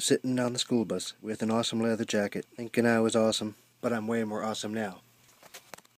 sitting on the school bus with an awesome leather jacket, thinking I was awesome, but I'm way more awesome now.